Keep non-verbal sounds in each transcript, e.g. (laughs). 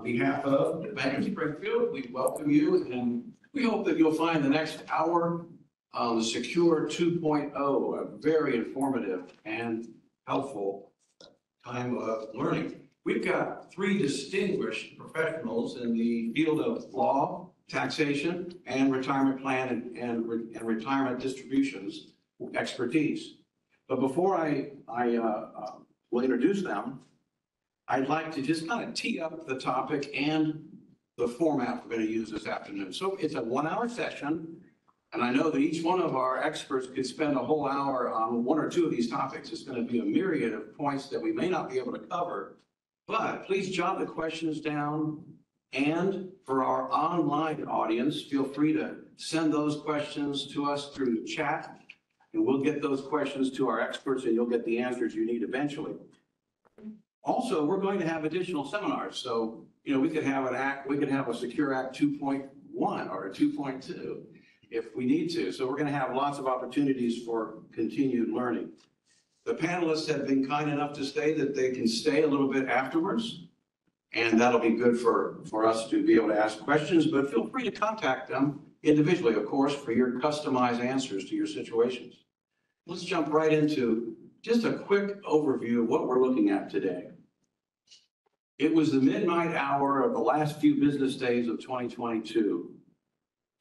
On behalf of the Bank of Springfield, we welcome you and we hope that you'll find the next hour on the Secure 2.0 a very informative and helpful time of learning. We've got three distinguished professionals in the field of law, taxation, and retirement plan and, and and retirement distributions expertise. But before I, I, uh, uh, will introduce them, I'd like to just kind of tee up the topic and the format we're going to use this afternoon. So it's a one-hour session, and I know that each one of our experts could spend a whole hour on one or two of these topics. It's going to be a myriad of points that we may not be able to cover. But please jot the questions down. And for our online audience, feel free to send those questions to us through chat. And we'll get those questions to our experts and you'll get the answers you need eventually. Also, we're going to have additional seminars. So, you know, we could have an act, we could have a Secure Act 2.1 or a 2.2 if we need to. So we're going to have lots of opportunities for continued learning. The panelists have been kind enough to say that they can stay a little bit afterwards. And that'll be good for, for us to be able to ask questions, but feel free to contact them individually, of course, for your customized answers to your situations. Let's jump right into just a quick overview of what we're looking at today. It was the midnight hour of the last few business days of 2022.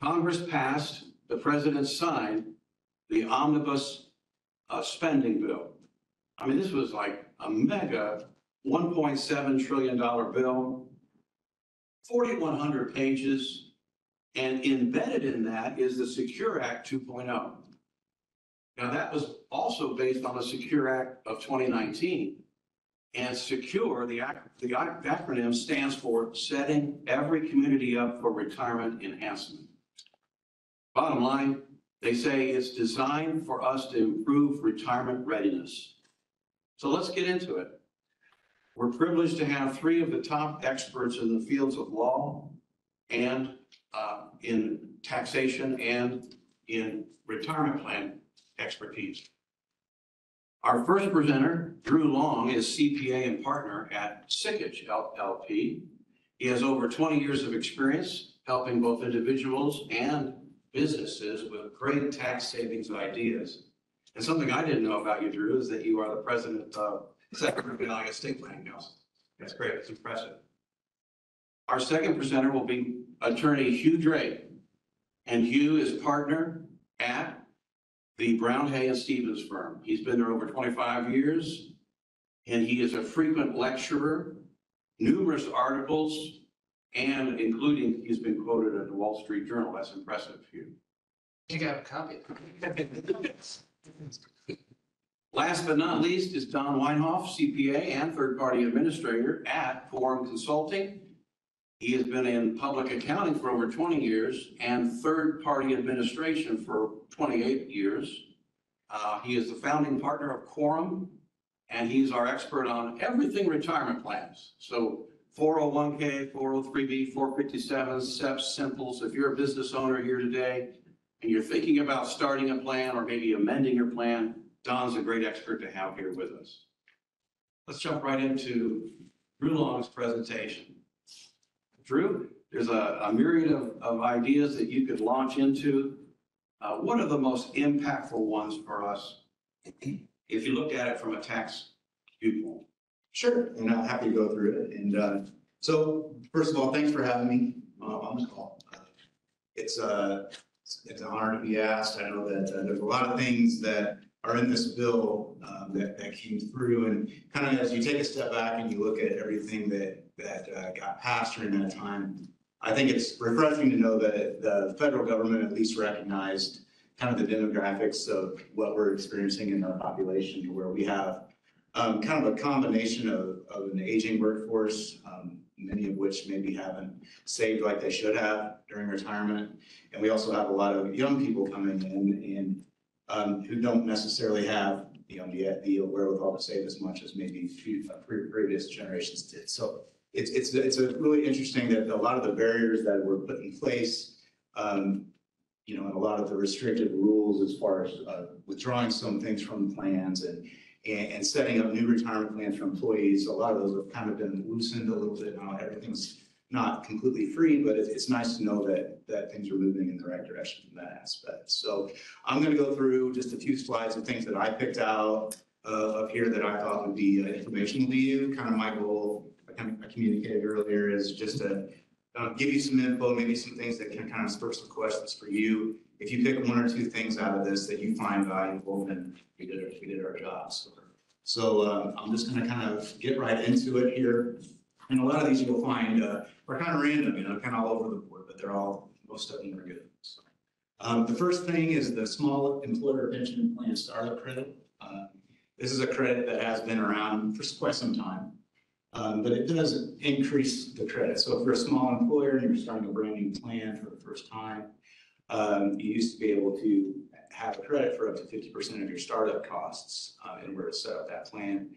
Congress passed, the president signed the omnibus uh, spending bill. I mean, this was like a mega $1.7 trillion bill, 4,100 pages, and embedded in that is the Secure Act 2.0. Now, that was also based on the Secure Act of 2019. And SECURE, the the acronym stands for Setting Every Community Up for Retirement Enhancement. Bottom line, they say it's designed for us to improve retirement readiness. So let's get into it. We're privileged to have three of the top experts in the fields of law and uh, in taxation and in retirement plan expertise. Our first presenter, Drew Long, is CPA and partner at Sikich LLP. He has over 20 years of experience helping both individuals and businesses with great tax savings ideas. And something I didn't know about you, Drew, is that you are the president of of the Estate Planning Council. That's great, it's impressive. Our second presenter will be attorney Hugh Drake. And Hugh is partner at the Brown Hay and Stephens firm. He's been there over 25 years. And he is a frequent lecturer, numerous articles, and including, he's been quoted at the Wall Street Journal. That's impressive, Hugh. You got a copy. Last but not least is Don Wienhoff, CPA and third-party administrator at Quorum Consulting. He has been in public accounting for over 20 years and third-party administration for 28 years. Uh, He is the founding partner of Quorum, and he's our expert on everything retirement plans. So 401K, 403B, 457, SEPs, simples. If you're a business owner here today and you're thinking about starting a plan or maybe amending your plan, Don's a great expert to have here with us. Let's jump right into Drew Long's presentation. Drew, there's a a myriad of, of ideas that you could launch into. Uh, what are the most impactful ones for us? If you look at it from a tax viewpoint. Sure, and I'm happy to go through it. And uh, so, first of all, thanks for having me uh, on this call. It's uh, it's an honor to be asked. I know that uh, there's a lot of things that are in this bill um, that that came through. And kind of as you take a step back and you look at everything that that uh, got passed during that time, I think it's refreshing to know that the federal government at least recognized kind of the demographics of what we're experiencing in our population, where we have um, kind of a combination of, of an aging workforce, um, many of which maybe haven't saved like they should have during retirement. And we also have a lot of young people coming in and, um, who don't necessarily have, you know, the, the wherewithal to save as much as maybe few, uh, pre- previous generations did. So it's, it's, it's really interesting that a lot of the barriers that were put in place, um, you know, and a lot of the restrictive rules as far as, uh, withdrawing some things from plans and, and, and setting up new retirement plans for employees. A lot of those have kind of been loosened a little bit now. Everything's not completely free, but it's, it's nice to know that, that things are moving in the right direction from that aspect. So I'm gonna go through just a few slides of things that I picked out uh, of here that I thought would be uh, informational to you. Kind of my goal, I kind of communicated earlier, is just to uh, give you some info, maybe some things that can kind of spur some questions for you. If you pick one or two things out of this that you find valuable, then we did, our- we did our job. So, uh, I'm just gonna kind of get right into it here. And a lot of these you'll find uh, are kind of random, you know, kind of all over the board, but they're all, most of them are good. So, Um, the first thing is the small employer pension plan startup credit. Uh, This is a credit that has been around for quite some time. Um, but it does increase the credit. So if you're a small employer and you're starting a brand new plan for the first time, um, you used to be able to have a credit for up to fifty percent of your startup costs, uh, in order to set up that plan.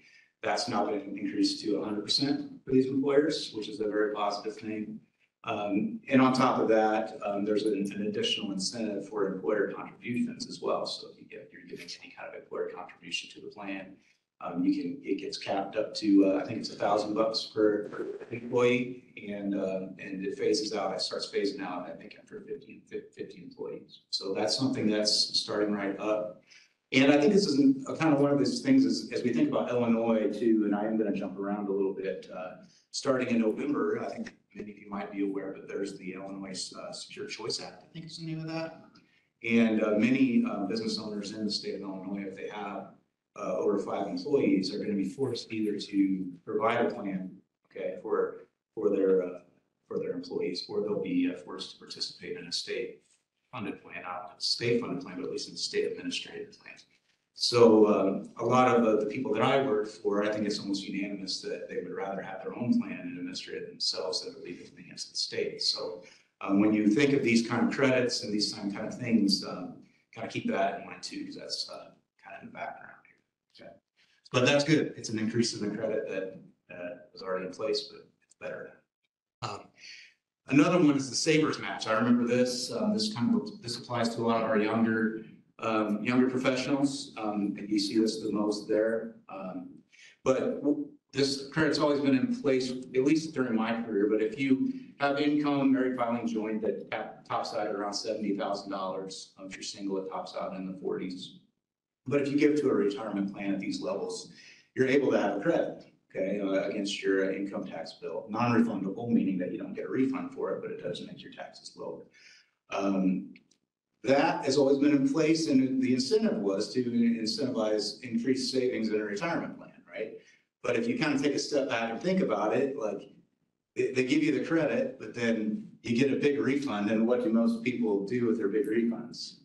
That's now been increased to hundred percent for these employers, which is a very positive thing. Um, and on top of that, um, there's an, an additional incentive for employer contributions as well. So if you get, you're giving any kind of employer contribution to the plan, um, you can, it gets capped up to, uh, I think it's a thousand bucks per employee. And, uh, and it phases out, it starts phasing out, I think, after 50 50 employees. So that's something that's starting right up. And I think this is a kind of one of those things as, as we think about Illinois too, and I am gonna jump around a little bit. Uh, starting in November, I think many of you might be aware, but there's the Illinois uh, Secure Choice Act, I think is the name of that. And, uh, many, uh, business owners in the state of Illinois, if they have uh, over five employees are going to be forced either to provide a plan, okay, for, for their, uh, for their employees, or they'll be uh, forced to participate in a state funded plan, not a state funded plan, but at least in state administrative plan. So, um, a lot of uh, the people that I work for, I think it's almost unanimous that they would rather have their own plan and administer it themselves than leave it in the hands of the state. So, um, when you think of these kind of credits and these kind of things, um, kind of keep that in mind too, because that's, uh, kind of in the background. But that's good. It's an increase in the credit that, uh, was already in place, but it's better. Um, Another one is the Savers Match. I remember this, um, this kind of, this applies to a lot of our younger, um, younger professionals. Um, and you see this the most there. Um, but this credit's always been in place, at least during my career, but if you have income, married filing joint that tops out at around seventy thousand dollars, if you're single, it tops out in the forties. But if you give to a retirement plan at these levels, you're able to have a credit, okay, uh, against your income tax bill. Non-refundable, meaning that you don't get a refund for it, but it does make your taxes lower. Um, That has always been in place and the incentive was to incentivize increased savings in a retirement plan, right? But if you kind of take a step back and think about it, like, they, they give you the credit, but then you get a big refund, and what do most people do with their big refunds?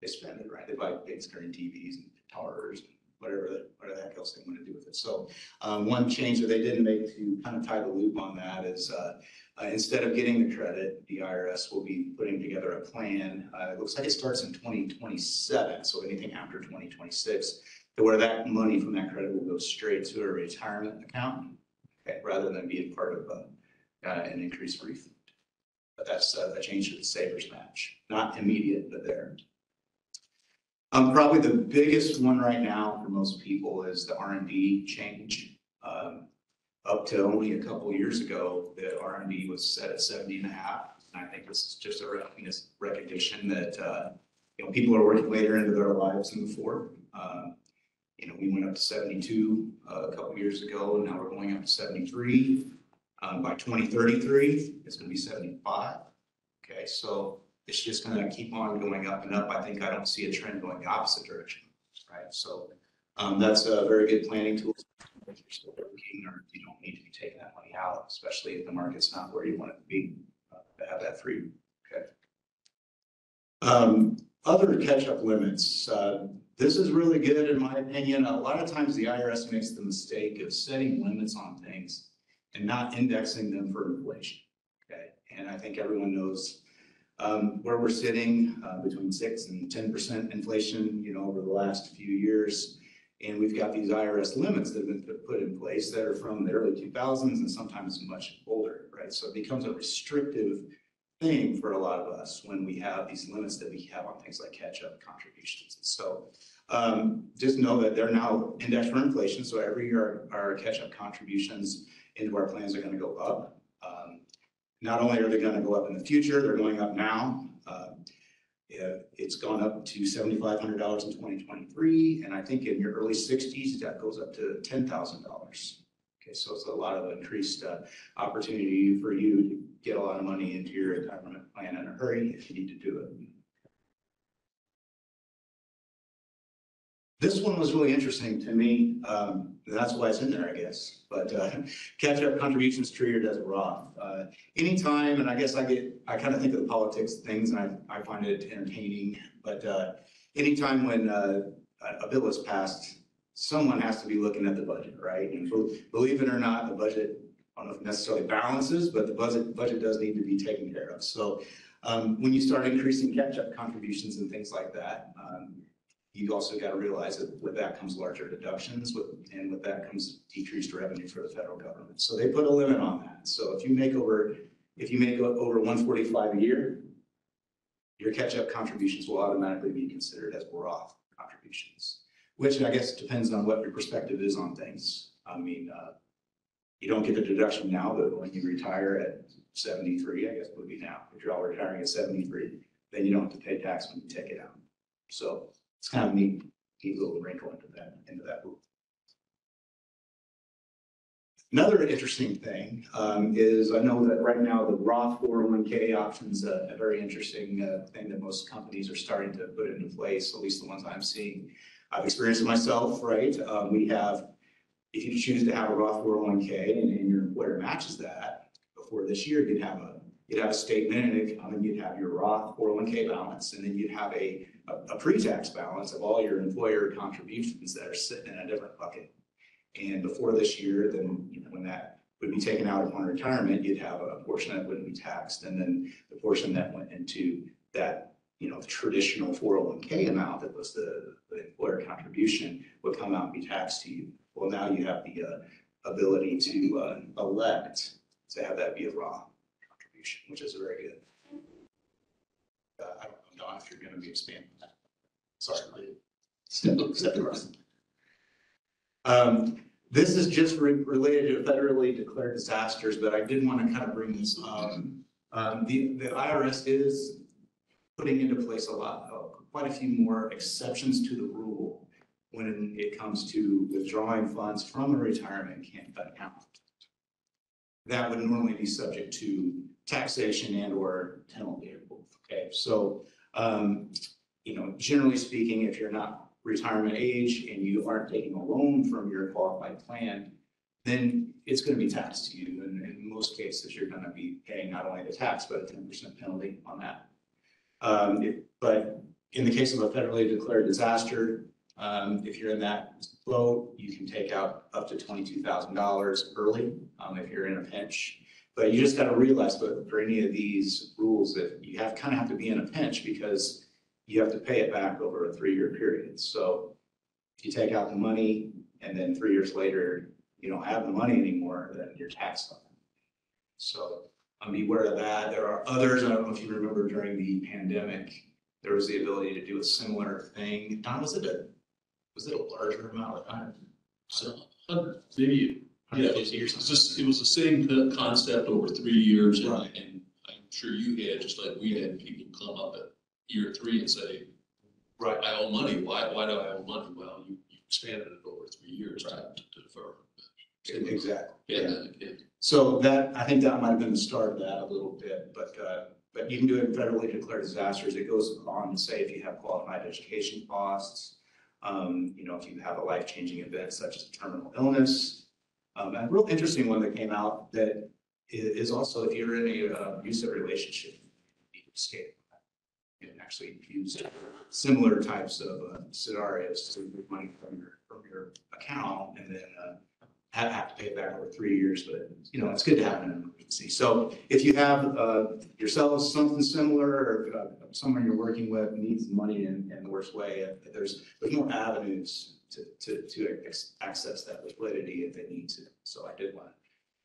They, spend it, right? They buy big screen TVs and guitars, and whatever, the- whatever the heck else they want to do with it. So, um, one change that they didn't make to kind of tie the loop on that is, uh, uh, instead of getting the credit, the IRS will be putting together a plan. Uh, it looks like it starts in twenty twenty-seven, so anything after twenty twenty-six, to where that money from that credit will go straight to a retirement account, okay, rather than being part of, uh, an increased refund. But that's uh, a change to the savers match, not immediate, but there. Um, probably the biggest one right now for most people is the RMD change. Um, up to only a couple years ago, the RMD was set at 70 and a half. And I think this is just a recognition, that, uh, you know, people are working later into their lives than before. Um, you know, we went up to seventy-two uh, a couple years ago, and now we're going up to seventy-three. Um, by twenty thirty-three, it's gonna be seventy-five. Okay, so it's just gonna keep on going up and up. I think I don't see a trend going the opposite direction, right? So, um, that's a very good planning tool. If you're still working or you don't need to be taking that money out, especially if the market's not where you want it to be, uh, to have that free, okay? Um, other catch-up limits, uh, this is really good in my opinion. A lot of times the IRS makes the mistake of setting limits on things and not indexing them for inflation. Okay, and I think everyone knows um, where we're sitting uh, between six and ten percent inflation, you know, over the last few years. And we've got these IRS limits that have been put- in place that are from the early two thousands and sometimes much older, right? So it becomes a restrictive thing for a lot of us when we have these limits that we have on things like catch-up contributions. So um, just know that they're now indexed for inflation, so every year our, catch-up contributions into our plans are gonna go up. Um, not only are they gonna go up in the future, they're going up now. Uh, it's gone up to seventy-five hundred dollars in twenty twenty-three, and I think in your early sixties, that goes up to ten thousand dollars. Okay, so it's a lot of increased, uh, opportunity for you to get a lot of money into your retirement plan in a hurry if you need to do it. This one was really interesting to me. Um, that's why it's in there, I guess. But, uh, catch-up contributions treated as a Roth. Uh, anytime, and I guess I get, I kind of think of the politics things and I, I find it entertaining. But, uh, anytime when, uh, a, a bill is passed, someone has to be looking at the budget, right? And bel- believe it or not, the budget, I don't know if necessarily balances, but the budget, budget does need to be taken care of. So, um, when you start increasing catch-up contributions and things like that, um, you also got to realize that with that comes larger deductions, with, and with that comes decreased revenue for the federal government. So they put a limit on that. So if you make over, if you make over one forty-five a year, your catch-up contributions will automatically be considered as Roth contributions, which I guess depends on what your perspective is on things. I mean, uh, you don't get the deduction now, but when you retire at seventy-three, I guess would be now, if you're all retiring at seventy-three, then you don't have to pay tax when you take it out. So it's kind of neat, neat little wrinkle into that, into that. Another interesting thing um, is I know that right now the Roth 401k option is a, a very interesting uh, thing that most companies are starting to put into place, at least the ones I'm seeing. I've experienced it myself, right? Um, we have, if you choose to have a Roth 401k and, and your employer matches that, before this year, you'd have a, you'd have a statement and it, and you'd have your Roth 401k balance, and then you'd have a, a, a pre-tax balance of all your employer contributions that are sitting in a different bucket. And before this year, then, you know, when that would be taken out upon retirement, you'd have a portion that wouldn't be taxed, and then the portion that went into that, you know, traditional four oh one K amount that was the, the employer contribution would come out and be taxed to you. Well, now you have the, uh, ability to, uh, elect to have that be a Roth contribution, which is very good. Uh, I don't know, if you're gonna be expanding Sorry. Um, this is just re- related to federally declared disasters, but I did want to kind of bring this up. Um, the, the IRS is putting into place a lot, uh, quite a few more exceptions to the rule when it comes to withdrawing funds from a retirement account. That would normally be subject to taxation and or penalty. both. Okay, so, um, you know, generally speaking, if you're not retirement age and you aren't taking a loan from your qualified plan, then it's gonna be taxed to you. And in most cases, you're gonna be paying not only the tax, but a ten percent penalty on that. Um, if- but in the case of a federally declared disaster, um, if you're in that boat, you can take out up to twenty-two thousand dollars early, um, if you're in a pinch. But you just gotta realize, but for any of these rules, that you have, kind of have to be in a pinch because you have to pay it back over a three-year period. So if you take out the money and then three years later, you don't have the money anymore, then you're taxed on it. So um, beware of that. There are others, I don't know if you remember during the pandemic, there was the ability to do a similar thing. Don, was it a, was it a larger amount of time? So, hundred, maybe, yeah, it was, Years. it was just, it was the same co- concept over three years, and, Right. and I'm sure you had, just like we had people come up at year three and say, Right. I owe money, why, why do I owe money? Well, you, you expanded it over three years to Right. to defer. Exactly. Pandemic hit. So that, I think that might have been the start of that a little bit, but, uh, but you can do it in federally declared disasters. It goes on to say if you have qualified education costs, um, you know, if you have a life-changing event such as a terminal illness. Um, a real interesting one that came out that i- is also if you're in a uh, abusive relationship, you escape. And actually use similar types of uh, scenarios to move money from your, from your account and then, uh, have, have to pay it back over three years, but, you know, it's good to have an emergency. So if you have, uh, yourselves something similar, or uh, someone you're working with needs money in, in the worst way, uh, there's, there's more avenues to, to, to access that liquidity if they need to. So I did want,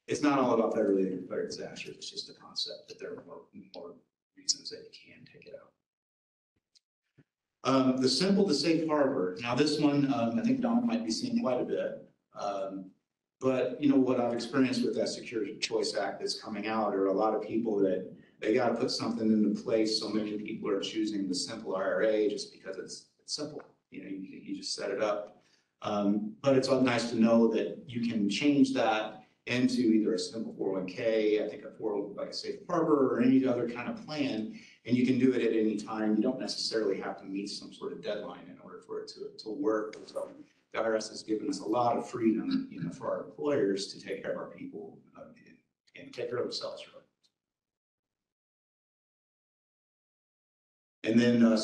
it's not all about federally declared disasters, it's just a concept that there are more, more reasons that you can take it out. Um, the simple the safe harbor, now this one, um, I think Don might be seeing quite a bit. Um, But, you know, what I've experienced with that Secure Choice Act that's coming out are a lot of people that they gotta put something into place. So many people are choosing the simple IRA just because it's, it's simple. You know, you, you just set it up. Um, but it's nice to know that you can change that into either a simple four oh one K, I think a four, like a safe harbor or any other kind of plan. And you can do it at any time. You don't necessarily have to meet some sort of deadline in order for it to, to work. So the IRS has given us a lot of freedom, you know, for our employers to take care of our people uh, and, and take care of themselves. really. And then, uh,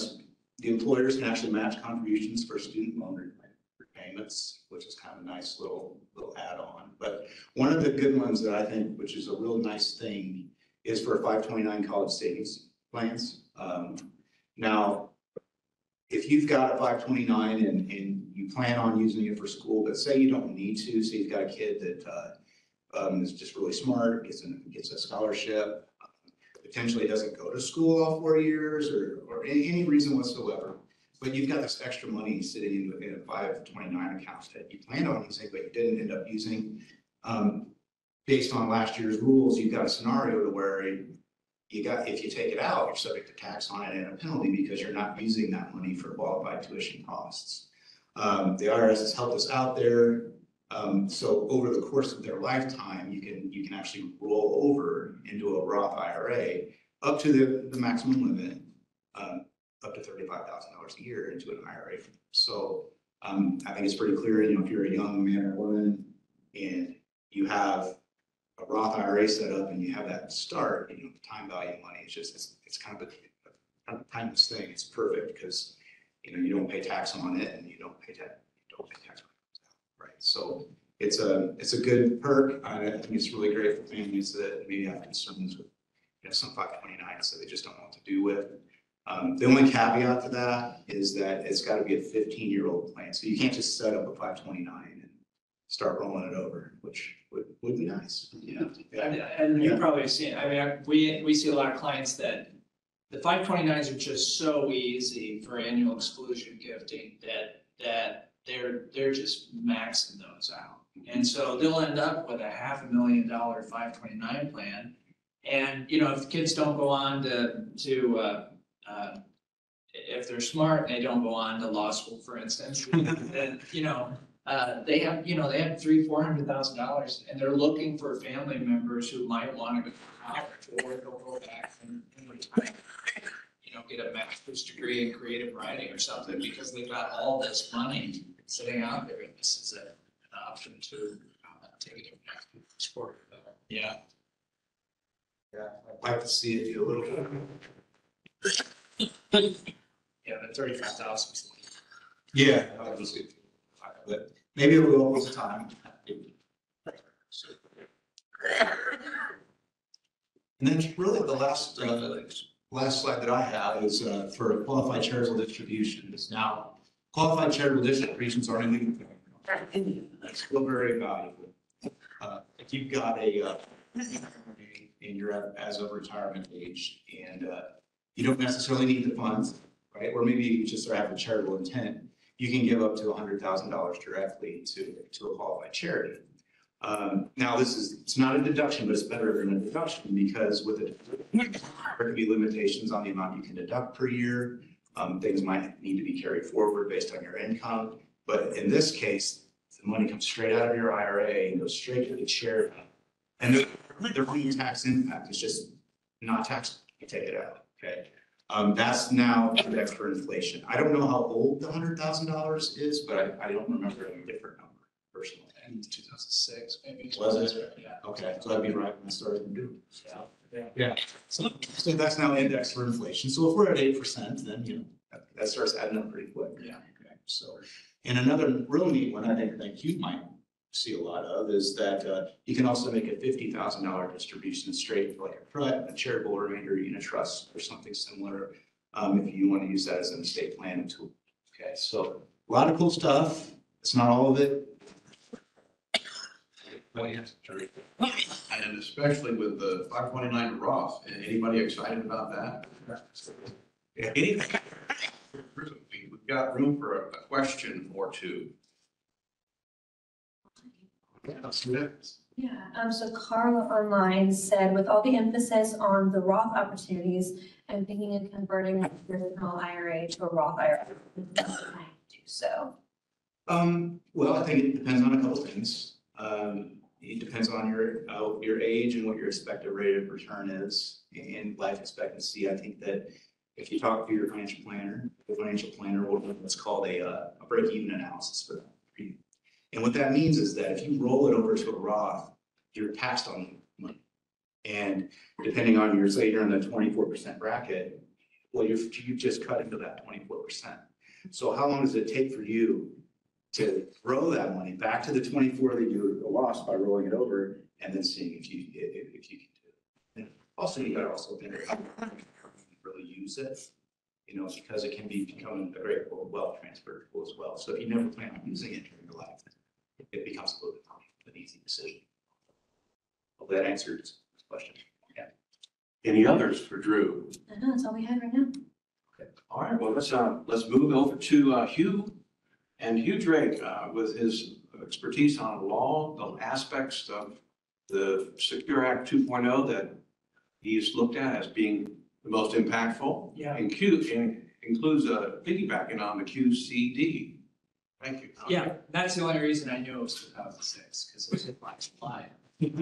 the employers can actually match contributions for student loan re- repayments, which is kind of a nice little, little add-on. But one of the good ones that I think, which is a real nice thing, is for five twenty-nine college savings plans. Um, now, if you've got a five twenty-nine and, and you plan on using it for school, but say you don't need to, say you've got a kid that, uh, um, is just really smart, gets gets a scholarship, potentially doesn't go to school all four years or, or any, any reason whatsoever. But you've got this extra money sitting in, in a five twenty-nine account that you planned on using, but you didn't end up using. Um, based on last year's rules, you've got a scenario to where you got, if you take it out, you're subject to tax on it and a penalty because you're not using that money for qualified tuition costs. Um, the IRS has helped us out there. Um, so over the course of their lifetime, you can, you can actually roll over into a Roth IRA up to the, the maximum limit, um, up to thirty-five thousand dollars a year into an IRA. So, um, I think it's pretty clear, you know, if you're a young man or woman and you have a Roth IRA set up and you have that start, you know, the time value of money, it's just, it's, it's kind of a, a timeless thing. It's perfect because, you know, you don't pay tax on it and you don't pay tax, you don't pay tax on it. Right, so it's a, it's a good perk. I think it's really great for families that maybe have concerns with, you know, some five twenty-nine, so they just don't know what to do with. Um, the only caveat to that is that it's gotta be a fifteen-year-old plan, so you can't just set up a five twenty-nine and start rolling it over, which would, would be nice, you know? And, and you probably seen, I mean, I- we, we see a lot of clients that the five twenty-nines are just so easy for annual exclusion gifting that, that they're, they're just maxing those out. And so they'll end up with a half a million dollar five twenty-nine plan. And, you know, if kids don't go on to, to, uh, uh, if they're smart and they don't go on to law school, for instance, then, you know, uh, they have, you know, they have three, four hundred thousand dollars and they're looking for family members who might want to go to college or they'll go back and, and retire. You know, get a master's degree in creative writing or something because they've got all this money sitting out there and this is a, an option to uh, take it to sport. Yeah. Yeah, I'd like to see it do a little bit. Yeah, the thirty-five thousand. Yeah. obviously, But maybe it will over the time. And then really the last, uh, last slide that I have is, uh, for qualified charitable distributions. Now, qualified charitable distributions are illegal. That's still very valuable. Uh, if you've got a, uh, and you're at, as of retirement age and, uh, you don't necessarily need the funds, right? Or maybe you just have a charitable intent, you can give up to hundred thousand dollars directly to, to a qualified charity. Um, now, this is, it's not a deduction, but it's better than a deduction because with it, there could be limitations on the amount you can deduct per year. Um, things might need to be carried forward based on your income. But in this case, the money comes straight out of your IRA and goes straight to the charity. And the, the tax impact is just not taxed, you take it out, okay? Um, that's now indexed for inflation. I don't know how old the hundred thousand dollars is, but I, I don't remember a different number personally. And two thousand six, maybe. Was it? Yeah. Okay, so that'd be right when I started to do. Yeah. Yeah. So, so that's now indexed for inflation. So if we're at eight percent, then, you know, that, that starts adding up pretty quick. Yeah. Okay, So, and another real neat one I think that you might see a lot of is that, uh, you can also make a fifty thousand dollar distribution straight for like a CRUT, a charitable remainder unit trust or something similar. Um, if you want to use that as an estate planning tool. Okay, so a lot of cool stuff. It's not all of it. But yes, And especially with the five twenty-nine Roth, anybody excited about that? Yeah. Anything? We've got room for a a question or two. Yeah, um, so Carla online said with all the emphasis on the Roth opportunities, I'm thinking of converting my personal IRA to a Roth IRA. I do so. Um, well, I think it depends on a couple things. Um, it depends on your, uh, your age and what your expected rate of return is and life expectancy. I think that if you talk to your financial planner, the financial planner will do what's called a, uh, a break-even analysis for you. And what that means is that if you roll it over to a Roth, you're taxed on money. And depending on your, say you're in the twenty-four percent bracket, well, you've, you've just cut into that twenty-four percent. So how long does it take for you to grow that money back to the twenty-four that you lost by rolling it over and then seeing if you, if, if you can do it. And Also, you gotta also think really use it, you know, it's because it can be becoming a great wealth transfer tool as well. So if you never plan on using it during your life, it becomes a little bit of an easy decision. Hope that answers this question. Any others for Drew? I know, that's all we had right now. Okay. All right, well, let's, uh, let's move over to, uh, Hugh. And Hugh Drake, uh, with his expertise on law, the aspects of the Secure Act two oh that he's looked at as being the most impactful. Yeah. And Hugh, in- includes, uh, piggybacking on the QCD. Thank you. Yeah, that's the only reason I knew it was two thousand six, because it was in black supply. It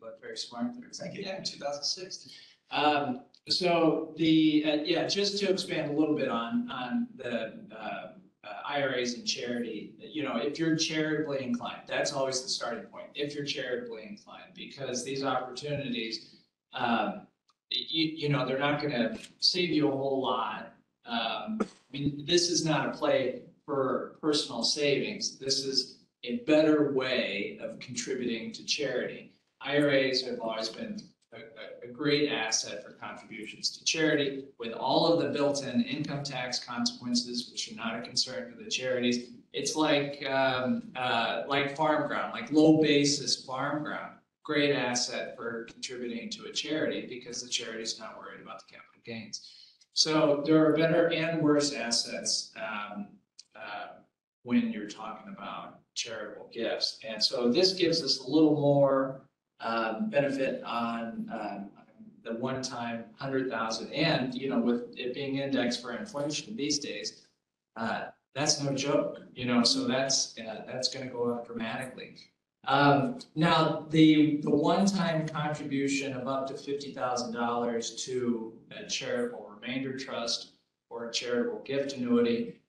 looked very smart there, it's like, yeah, two thousand six. Um, so the, uh, yeah, just to expand a little bit on, on the, uh, uh, IRAs and charity, you know, if you're charitably inclined, that's always the starting point, if you're charitably inclined, because these opportunities, um, you, you know, they're not gonna save you a whole lot. Um, I mean, this is not a play for personal savings. This is a better way of contributing to charity. IRAs have always been a, a, great asset for contributions to charity with all of the built-in income tax consequences, which are not a concern for the charities. It's like, um, uh, like farm ground, like low basis farm ground. Great asset for contributing to a charity because the charity is not worried about the capital gains. So there are better and worse assets um, uh, when you're talking about charitable gifts. And so this gives us a little more um, benefit on um, the one-time hundred thousand. And, you know, with it being indexed for inflation these days, uh, that's no joke, you know, so that's, uh, that's gonna go up dramatically. Um, now, the, the one-time contribution of up to fifty thousand dollars to a charitable remainder trust or a charitable gift annuity.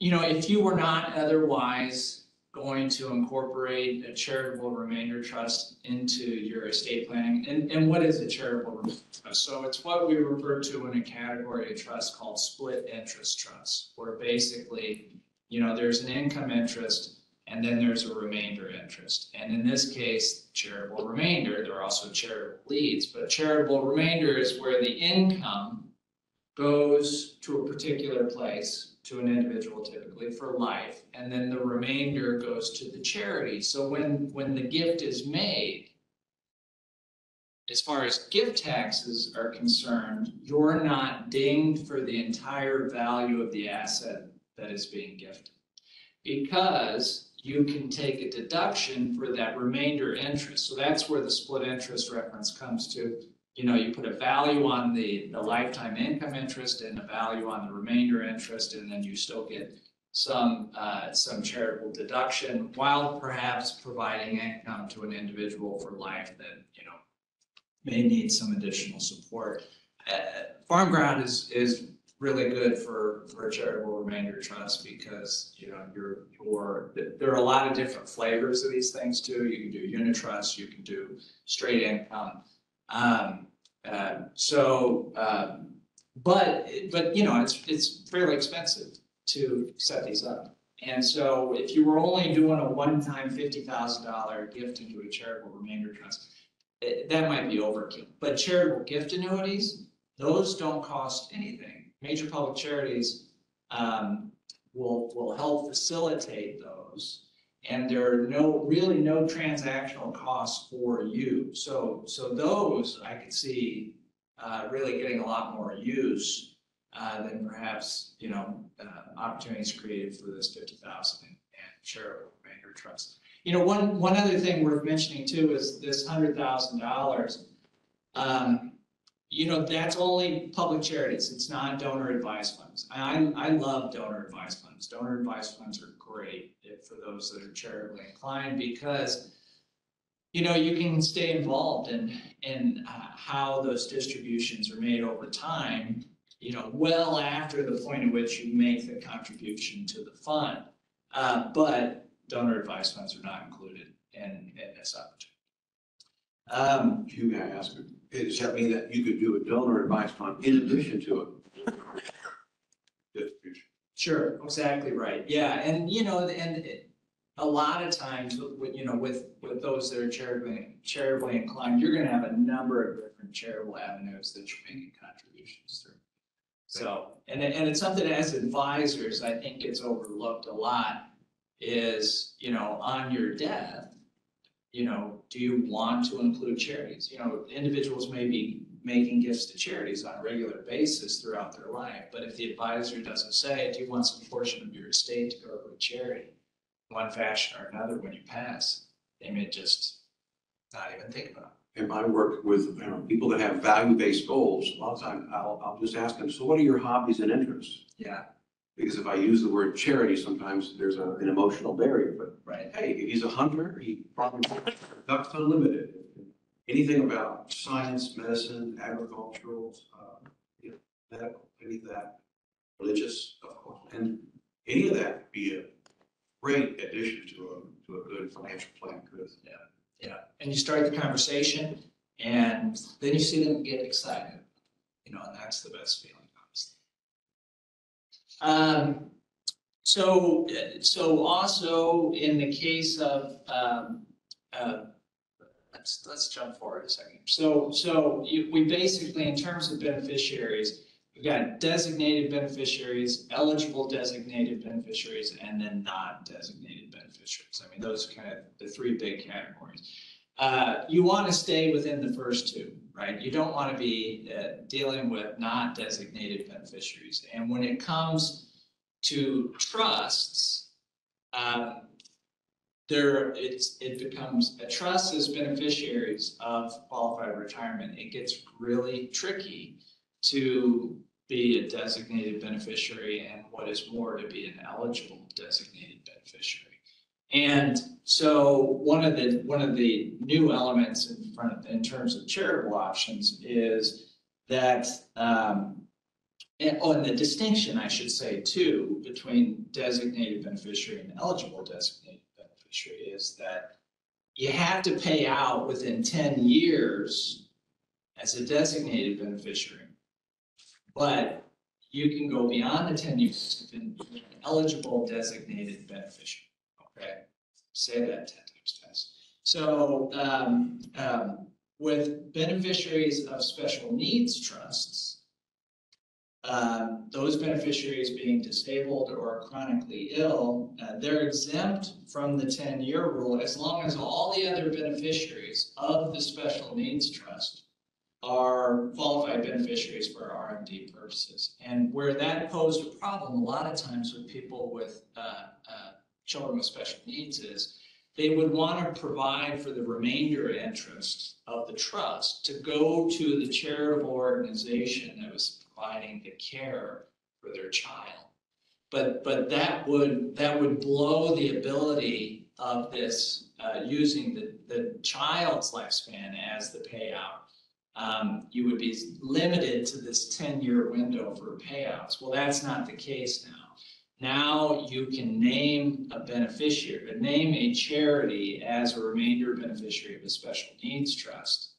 You know, if you were not otherwise going to incorporate a charitable remainder trust into your estate planning, and, and what is a charitable trust? So it's what we refer to in a category of trust called split interest trust, where basically, you know, there's an income interest and then there's a remainder interest. And in this case, charitable remainder, there are also charitable leads, but charitable remainder is where the income goes to a particular place, to an individual typically for life, and then the remainder goes to the charity. So when, when the gift is made, as far as gift taxes are concerned, you're not dinged for the entire value of the asset that is being gifted. Because you can take a deduction for that remainder interest. So that's where the split interest reference comes to. You know, you put a value on the, the lifetime income interest and a value on the remainder interest, and then you still get some, uh, some charitable deduction while perhaps providing income to an individual for life that, you know, may need some additional support. Uh, farm ground is, is really good for, for a charitable remainder trust because, you know, you're, you're, there are a lot of different flavors of these things too. You can do unit trust, you can do straight income. Um, uh, so, um, but, but, you know, it's, it's fairly expensive to set these up. And so if you were only doing a one-time fifty thousand dollar gift into a charitable remainder trust, eh, that might be overkill. But charitable gift annuities, those don't cost anything. Major public charities um, will, will help facilitate those. And there are no, really no transactional costs for you. So, so those I could see uh, really getting a lot more use uh, than perhaps, you know, uh, opportunities created for this fifty thousand and charitable remainder trust. You know, one, one other thing worth mentioning too is this hundred thousand dollars. You know, that's only public charities, it's not donor advised funds. I, I love donor advised funds. Donor advised funds are great for those that are charitably inclined because you know, you can stay involved in, in uh, how those distributions are made over time, you know, well after the point at which you make the contribution to the fund. Uh, but donor advised funds are not included in, in this opportunity. Um, You may I ask, does that mean that you could do a donor advice fund in addition to it? Distribution. Sure, exactly right. Yeah, and you know, and it- a lot of times, with, you know, with, with those that are charitably, charitably inclined, you're gonna have a number of different charitable avenues that you're making contributions through. So, and, and it's something as advisors, I think gets overlooked a lot is, you know, on your death, you know, do you want to include charities? You know, individuals may be making gifts to charities on a regular basis throughout their life. But if the advisor doesn't say, do you want some portion of your estate to go to a charity? One fashion or another, when you pass, they may just not even think about it In my work with, you know, people that have value-based goals, a lot of times I'll, I'll just ask them, so what are your hobbies and interests? Yeah, Because if I use the word charity, sometimes there's a- an emotional barrier, but right. hey, if he's a hunter, he probably, Ducks Unlimited. Anything about science, medicine, agricultural, uh, you know, medical, any of that, religious, of course, and any of that would be a great addition to a, to a good financial plan. Yeah, and you start the conversation and then you see them get excited, you know, and that's the best feeling. Um, so, so also in the case of, um, uh, let's, let's jump forward a second. So, so you, we basically, in terms of beneficiaries, we've got designated beneficiaries, eligible designated beneficiaries, and then not designated beneficiaries. I mean, those are kind of the three big categories. Uh, you want to stay within the first two, right? You don't want to be uh, dealing with not designated beneficiaries. And when it comes to trusts, um, there, it's, it becomes, a trust as beneficiaries of qualified retirement, it gets really tricky to be a designated beneficiary and what is more to be an eligible designated beneficiary. And so one of the, one of the new elements in front in terms of charitable options is that, um, and, oh, and the distinction, I should say, too, between designated beneficiary and eligible designated beneficiary is that you have to pay out within ten years as a designated beneficiary. But you can go beyond the ten years to be an eligible designated beneficiary? Say that ten times fast. So, um, um, with beneficiaries of special needs trusts, um, those beneficiaries being disabled or chronically ill, uh, they're exempt from the ten-year rule as long as all the other beneficiaries of the special needs trust are qualified beneficiaries for RMD purposes. And where that posed a problem a lot of times with people with uh, uh, children with special needs is they would want to provide for the remainder interest of the trust to go to the charitable organization that was providing the care for their child. But, but that would, that would blow the ability of this, uh, using the, the child's lifespan as the payout um, you would be limited to this ten-year window for payouts. Well, that's not the case now. Now you can name a beneficiary, name a charity as a remainder beneficiary of a special needs trust.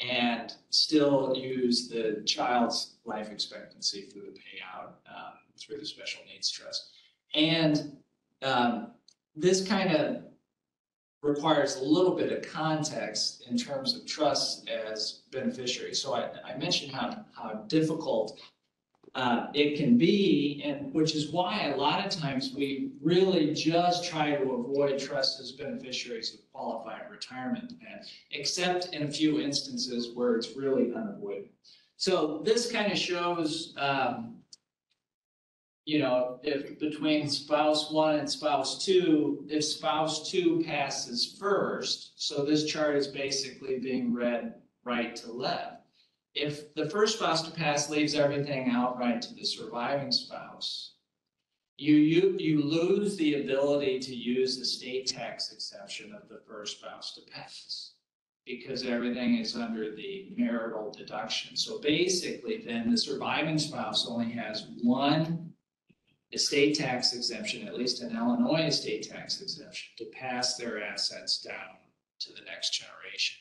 And still use the child's life expectancy for the payout, um, through the special needs trust. And, um, this kind of requires a little bit of context in terms of trust as beneficiaries. So I, I mentioned how, how difficult uh, it can be, and which is why a lot of times we really just try to avoid trusts as beneficiaries of qualified retirement plan, except in a few instances where it's really unavoidable. So this kind of shows, um, you know, if between spouse one and spouse two, if spouse two passes first, so this chart is basically being read right to left. If the first spouse to pass leaves everything outright to the surviving spouse, you, you, you lose the ability to use the state tax exception of the first spouse to pass. Because everything is under the marital deduction. So basically, then the surviving spouse only has one estate tax exemption, at least an Illinois estate tax exemption, to pass their assets down to the next generation.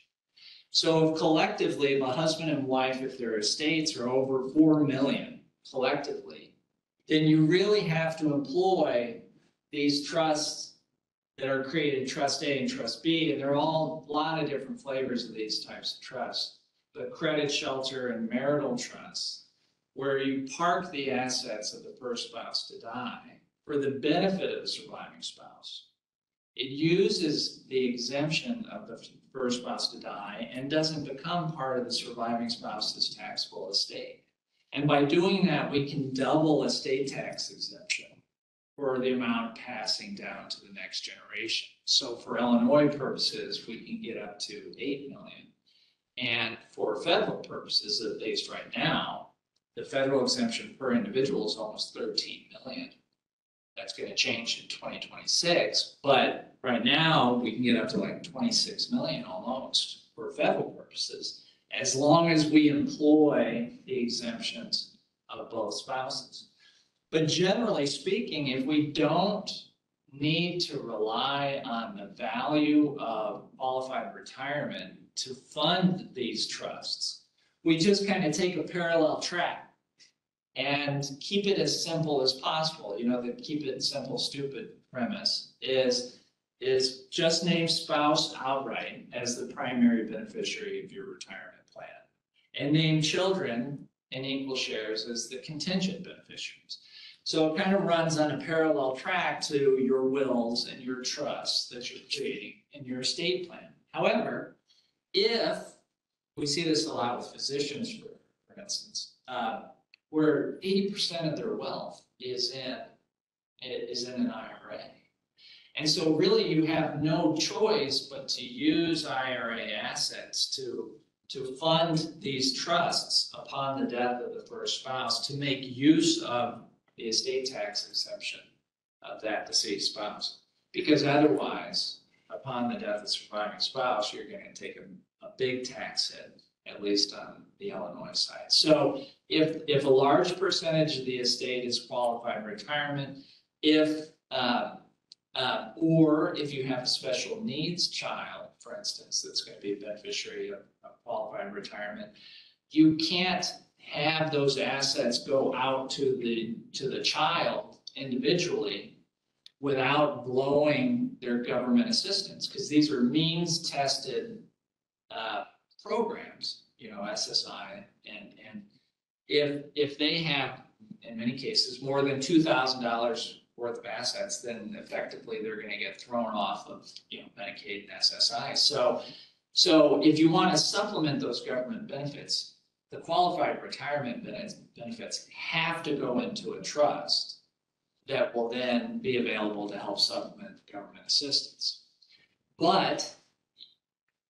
So collectively, a husband and wife, if their estates are over four million collectively, then you really have to employ these trusts that are created, trust A and trust B, and they're all a lot of different flavors of these types of trusts. The credit shelter and marital trusts, where you park the assets of the first spouse to die for the benefit of the surviving spouse. It uses the exemption of the first spouse to die and doesn't become part of the surviving spouse's taxable estate. And by doing that, we can double estate tax exemption for the amount passing down to the next generation. So for Illinois purposes, we can get up to eight million. And for federal purposes, at least right now, the federal exemption per individual is almost thirteen million. That's gonna change in twenty twenty-six, but right now, we can get up to like twenty-six million almost for federal purposes. As long as we employ the exemptions of both spouses. But generally speaking, if we don't need to rely on the value of qualified retirement to fund these trusts, we just kind of take a parallel track and keep it as simple as possible. You know, the keep it simple, stupid premise is, is just name spouse outright as the primary beneficiary of your retirement plan. And name children in equal shares as the contingent beneficiaries. So it kind of runs on a parallel track to your wills and your trusts that you're creating in your estate plan. However, if, we see this a lot with physicians, for, for instance, uh, where eighty percent of their wealth is in, is in an IRA. And so really you have no choice but to use IRA assets to, to fund these trusts upon the death of the first spouse to make use of the estate tax exemption of that deceased spouse. Because otherwise, upon the death of the surviving spouse, you're gonna take a, a big tax hit, at least on the Illinois side. So if, if a large percentage of the estate is qualified retirement, if, uh, uh, or if you have a special needs child, for instance, that's gonna be a beneficiary of, of qualified retirement, you can't have those assets go out to the, to the child individually without blowing their government assistance, because these are means tested uh, programs, you know, SSI, and, and if, if they have, in many cases, more than two thousand dollars worth of assets, then effectively they're gonna get thrown off of, you know, Medicaid and SSI. So, so if you wanna supplement those government benefits, the qualified retirement benefits, benefits have to go into a trust that will then be available to help supplement government assistance. But,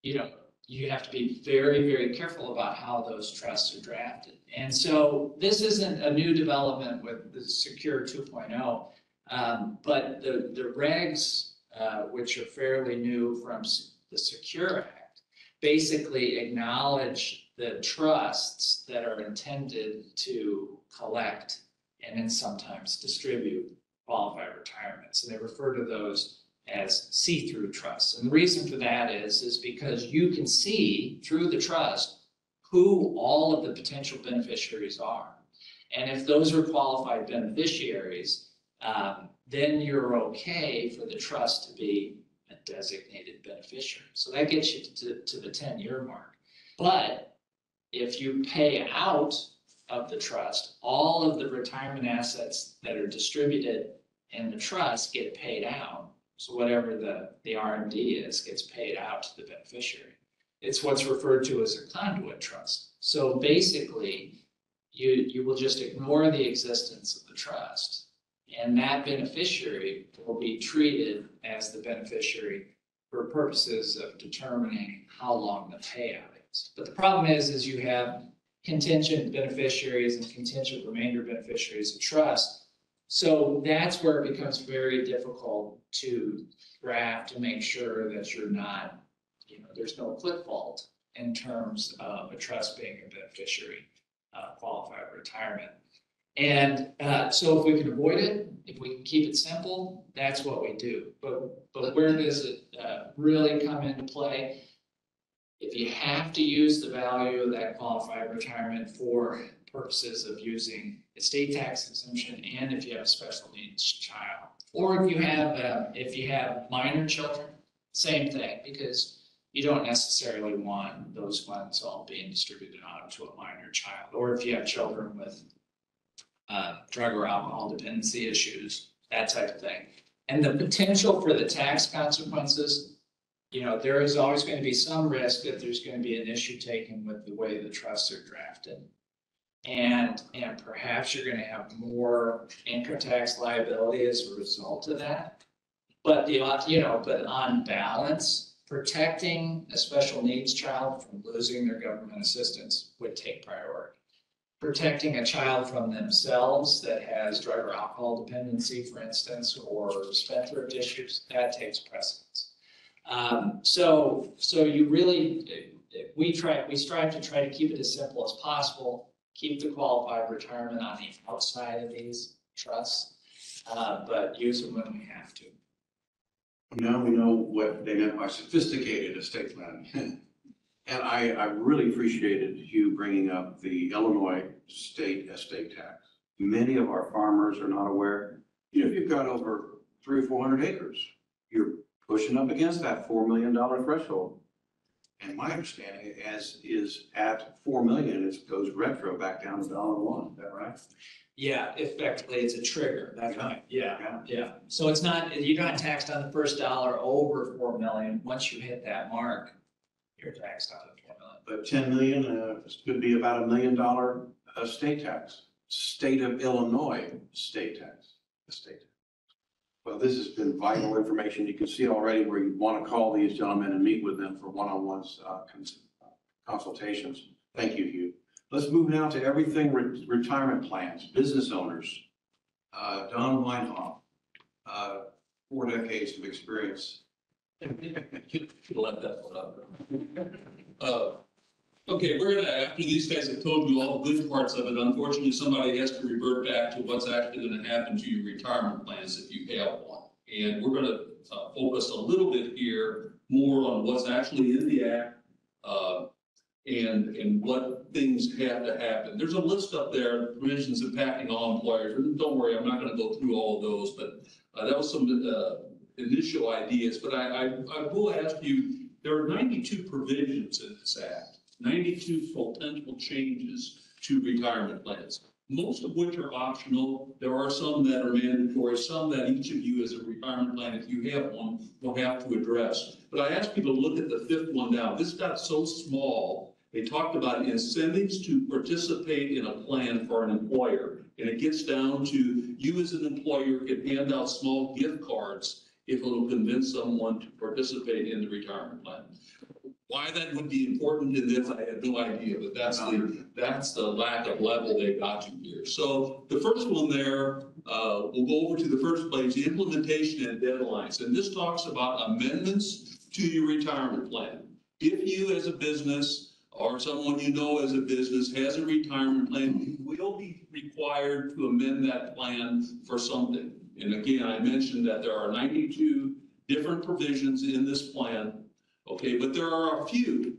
you know, you have to be very, very careful about how those trusts are drafted. And so this isn't a new development with the Secure 2.0, um, but the, the regs, uh, which are fairly new from the Secure Act, basically acknowledge the trusts that are intended to collect and then sometimes distribute qualified retirements. And they refer to those as see-through trusts. And the reason for that is, is because you can see through the trust who all of the potential beneficiaries are. And if those are qualified beneficiaries, um, then you're okay for the trust to be a designated beneficiary. So that gets you to, to the ten-year mark. But if you pay out of the trust, all of the retirement assets that are distributed in the trust get paid out. So whatever the, the RMD is, gets paid out to the beneficiary. It's what's referred to as a conduit trust. So basically, you, you will just ignore the existence of the trust And that beneficiary will be treated as the beneficiary for purposes of determining how long the payout is. But the problem is, is you have contingent beneficiaries and contingent remainder beneficiaries of trust. So that's where it becomes very difficult to draft to make sure that you're not, you know, there's no cliff fault in terms of a trust being a beneficiary, uh, qualified retirement. And, uh, so if we can avoid it, if we can keep it simple, that's what we do. But, but where does it, uh, really come into play? If you have to use the value of that qualified retirement for purposes of using estate tax exemption and if you have a special needs child. Or if you have, uh, if you have minor children, same thing, because you don't necessarily want those funds all being distributed out to a minor child. Or if you have children with uh, drug or alcohol dependency issues, that type of thing. And the potential for the tax consequences, you know, there is always going to be some risk that there's going to be an issue taken with the way the trusts are drafted. And, and perhaps you're going to have more income tax liability as a result of that. But the, you know, but on balance, protecting a special needs child from losing their government assistance would take priority. Protecting a child from themselves that has drug or alcohol dependency, for instance, or spendthrift issues, that takes precedence. Um, so, so you really, we try, we strive to try to keep it as simple as possible. Keep the qualified retirement on the outside of these trusts, uh, but use them when we have to. Now we know what they meant by sophisticated estate planning. (laughs) And I, I really appreciated you bringing up the Illinois state estate tax. Many of our farmers are not aware, you know, if you've got over three or four hundred acres, you're pushing up against that four million dollar threshold. And my understanding as is at four million, it goes retro back down to dollar one, is that right? Yeah, effectively, it's a trigger, that's right, yeah, Yeah. yeah. So it's not, you're not taxed on the first dollar over four million, once you hit that mark, you're taxed on the four million. But ten million, uh, could be about a million dollar, uh, state tax, state of Illinois state tax, estate. tax. Well, this has been vital information. You can see already where you want to call these gentlemen and meet with them for one-on-ones, uh, cons- consultations. Thank you, Hugh. Let's move now to everything re- retirement plans, business owners. Uh, Don Wienhoff, uh, four decades of experience. Let that one up. Uh, Okay, we're gonna, after these guys have told you all the good parts of it, unfortunately, somebody has to revert back to what's actually gonna happen to your retirement plans if you have one. And we're gonna uh, focus a little bit here more on what's actually in the act, uh, and, and what things have to happen. There's a list up there, provisions impacting all employers, and don't worry, I'm not gonna go through all of those, but uh, that was some uh, initial ideas, but I, I, I will ask you, there are ninety-two provisions in this act, ninety-two potential changes to retirement plans. Most of which are optional. There are some that are mandatory, some that each of you as a retirement plan, if you have one, will have to address. But I ask you to look at the fifth one down. This got so small. They talked about incentives to participate in a plan for an employer. And it gets down to you as an employer can hand out small gift cards if it'll convince someone to participate in the retirement plan. Why that would be important in this, I have no idea, but that's the, that's the lack of level they got to here. So the first one there, uh, we'll go over to the first page, implementation and deadlines. And this talks about amendments to your retirement plan. If you as a business or someone you know as a business has a retirement plan, you will be required to amend that plan for something. And again, I mentioned that there are ninety-two different provisions in this plan. Okay, but there are a few,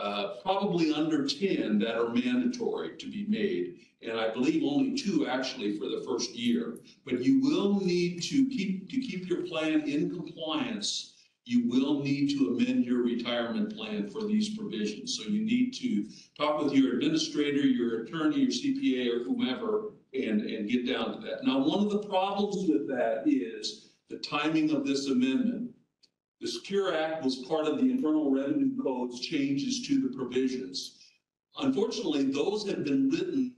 uh, probably under ten that are mandatory to be made. And I believe only two actually for the first year. But you will need to keep, to keep your plan in compliance, you will need to amend your retirement plan for these provisions. So you need to talk with your administrator, your attorney, your CPA, or whomever, and, and get down to that. Now, one of the problems with that is the timing of this amendment. The Secure Act was part of the Internal Revenue Code's changes to the provisions. Unfortunately, those have been written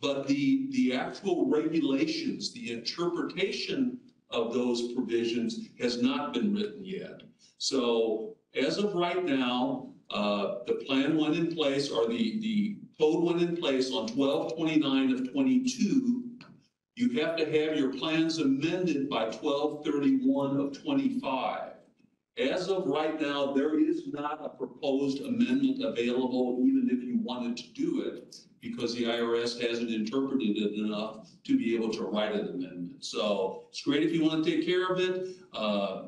But the, the actual regulations, the interpretation of those provisions has not been written yet. So as of right now, uh, the plan went in place, or the, the code went in place on twelve twenty-nine of twenty-two. You have to have your plans amended by twelve thirty-one of twenty-five. As of right now, there is not a proposed amendment available, even if you wanted to do it, because the IRS hasn't interpreted it enough to be able to write an amendment. So it's great if you want to take care of it. Uh,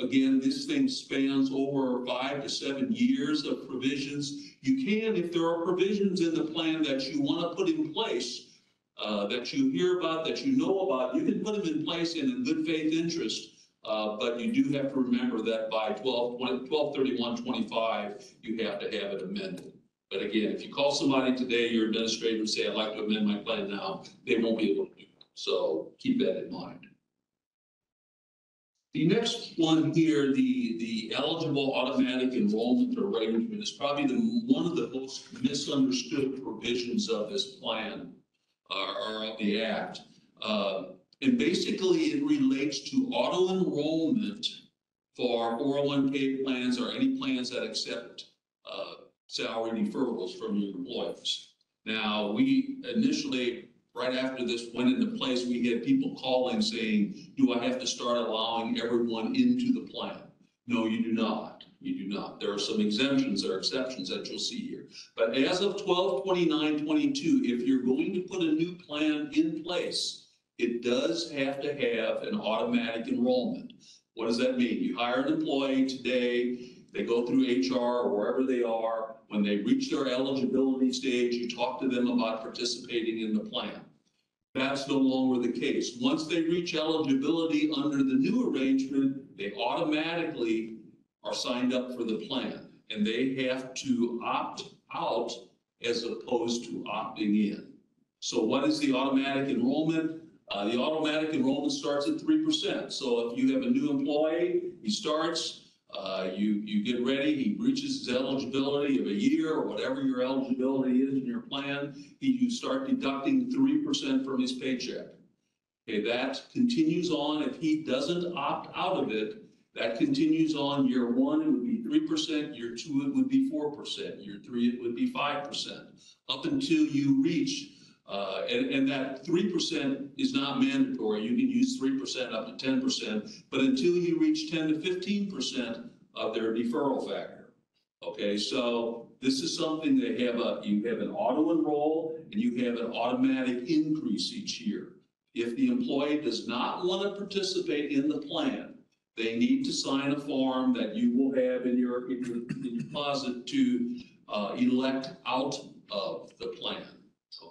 Again, this thing spans over five to seven years of provisions. You can, if there are provisions in the plan that you want to put in place, uh, that you hear about, that you know about, you can put them in place in a good faith interest. Uh, but you do have to remember that by 12, 20 12, 31, 25, you have to have it amended. But again, if you call somebody today, your administrator, and say, I'd like to amend my plan now, they won't be able to do it. So keep that in mind. The next one here, the, the eligible automatic enrollment arrangement is probably the, one of the most misunderstood provisions of this plan, or, or of the act. Uh, and basically, it relates to auto enrollment for 401K plans or any plans that accept uh, salary deferrals from your employers. Now, we initially, right after this went into place, we had people calling saying, do I have to start allowing everyone into the plan? No, you do not. You do not. There are some exemptions or exceptions that you'll see here. But as of 12/29/22, if you're going to put a new plan in place, it does have to have an automatic enrollment. What does that mean? You hire an employee today, they go through HR or wherever they are. When they reach their eligibility stage, you talk to them about participating in the plan. That's no longer the case. Once they reach eligibility under the new arrangement, they automatically are signed up for the plan. And they have to opt out as opposed to opting in. So what is the automatic enrollment? Uh, the automatic enrollment starts at three percent. So if you have a new employee, he starts, uh, you, you get ready, he reaches his eligibility of a year or whatever your eligibility is in your plan, he, you start deducting three percent from his paycheck. Okay, that continues on. If he doesn't opt out of it, that continues on. Year one, it would be three percent. Year two, it would be four percent. Year three, it would be five percent. Up until you reach uh, and, and that three percent is not mandatory. You can use three percent up to ten percent, but until you reach ten to fifteen percent of their deferral factor. Okay, so this is something they have a, you have an auto enroll and you have an automatic increase each year. If the employee does not want to participate in the plan, they need to sign a form that you will have in your, in your, to, uh, elect out of the plan.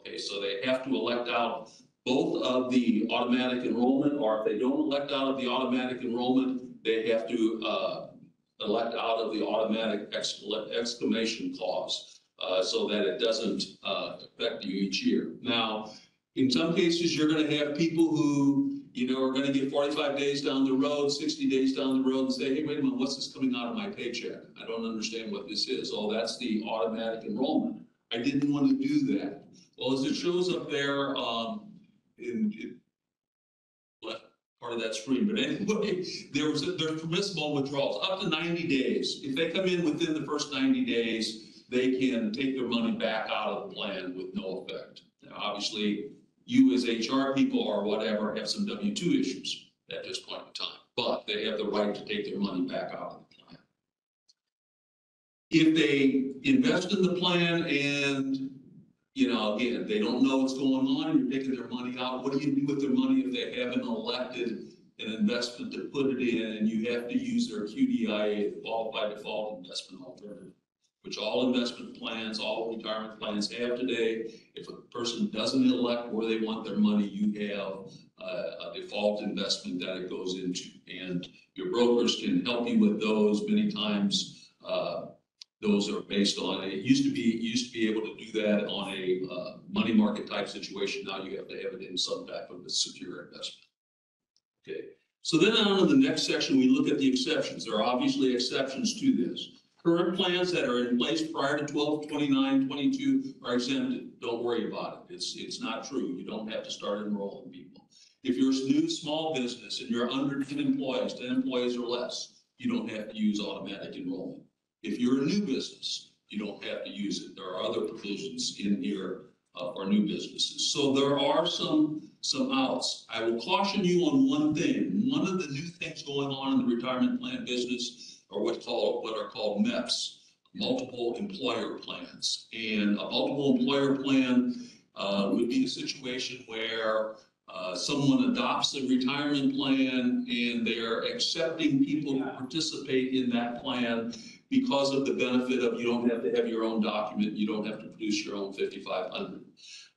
Okay, so they have to elect out both of the automatic enrollment, or if they don't elect out of the automatic enrollment, they have to, uh, elect out of the automatic escalation clause, uh, so that it doesn't, uh, affect you each year. Now, in some cases, you're gonna have people who, you know, are gonna get forty-five days down the road, sixty days down the road and say, hey, wait a minute, what's this coming out of my paycheck? I don't understand what this is. Oh, that's the automatic enrollment. I didn't want to do that. Well, as it shows up there, um, in, in left part of that screen, but anyway, (laughs) there was, there's permissible withdrawals up to ninety days. If they come in within the first ninety days, they can take their money back out of the plan with no effect. Now, obviously, you as HR people or whatever have some W two issues at this point in time, but they have the right to take their money back out of the plan. If they invest in the plan and you know, again, they don't know what's going on, and you're taking their money out, what do you do with their money if they haven't elected an investment to put it in, and you have to use their QDIA, qualified default investment alternative, which all investment plans, all retirement plans have today. If a person doesn't elect where they want their money, you have uh, a default investment that it goes into. And your brokers can help you with those many times. uh, those are based on, it used to be, used to be able to do that on a uh, money market type situation. Now you have to have it in some type of a secure investment. Okay, so then on to the next section, we look at the exceptions. There are obviously exceptions to this. Current plans that are in place prior to 12, 29, 22 are exempted. Don't worry about it. It's, it's not true. You don't have to start enrolling people. If you're a new small business and you're under ten employees, ten employees or less, you don't have to use automatic enrollment. If you're a new business, you don't have to use it. There are other provisions in here uh, for new businesses. So there are some, some outs. I will caution you on one thing. One of the new things going on in the retirement plan business are what's called, what are called MEPs, multiple employer plans. And a multiple employer plan uh, would be a situation where uh, someone adopts a retirement plan and they're accepting people to participate in that plan because of the benefit of you don't have to have your own document, you don't have to produce your own fifty-five hundred.